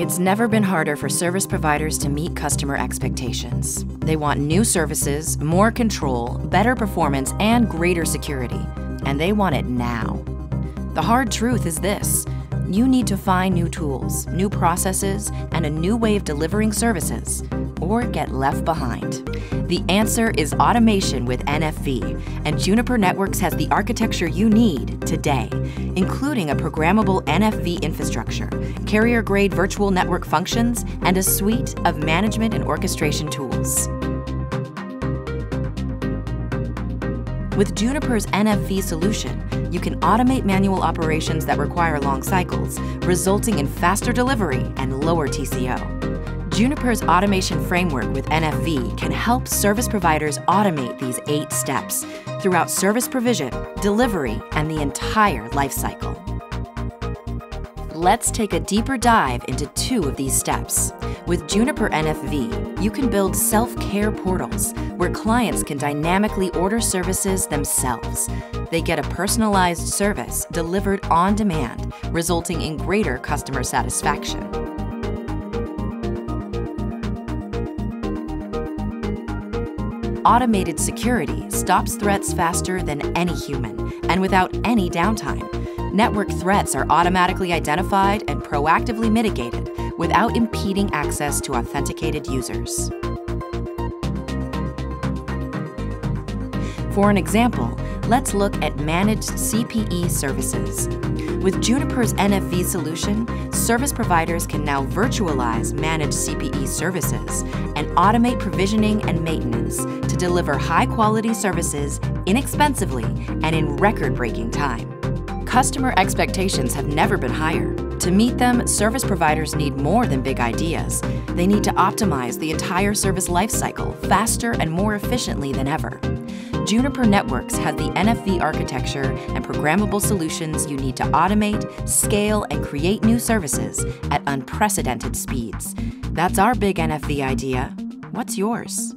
It's never been harder for service providers to meet customer expectations. They want new services, more control, better performance, and greater security. And they want it now. The hard truth is this you need to find new tools, new processes, and a new way of delivering services, or get left behind. The answer is automation with NFV, and Juniper Networks has the architecture you need today, including a programmable NFV infrastructure, carrier grade virtual network functions, and a suite of management and orchestration tools. With Juniper's NFV solution, you can automate manual operations that require long cycles, resulting in faster delivery and lower TCO. Juniper's automation framework with NFV can help service providers automate these eight steps throughout service provision, delivery, and the entire lifecycle. Let's take a deeper dive into two of these steps. With Juniper NFV, you can build self-care portals where clients can dynamically order services themselves. They get a personalized service delivered on demand, resulting in greater customer satisfaction. Automated security stops threats faster than any human and without any downtime. Network threats are automatically identified and proactively mitigated without impeding access to authenticated users. For an example, let's look at managed CPE services. With Juniper's NFV solution, service providers can now virtualize managed CPE services and automate provisioning and maintenance to deliver high quality services inexpensively and in record breaking time. Customer expectations have never been higher. To meet them, service providers need more than big ideas. They need to optimize the entire service lifecycle faster and more efficiently than ever. Juniper Networks has the NFV architecture and programmable solutions you need to automate, scale, and create new services at unprecedented speeds. That's our big NFV idea. What's yours?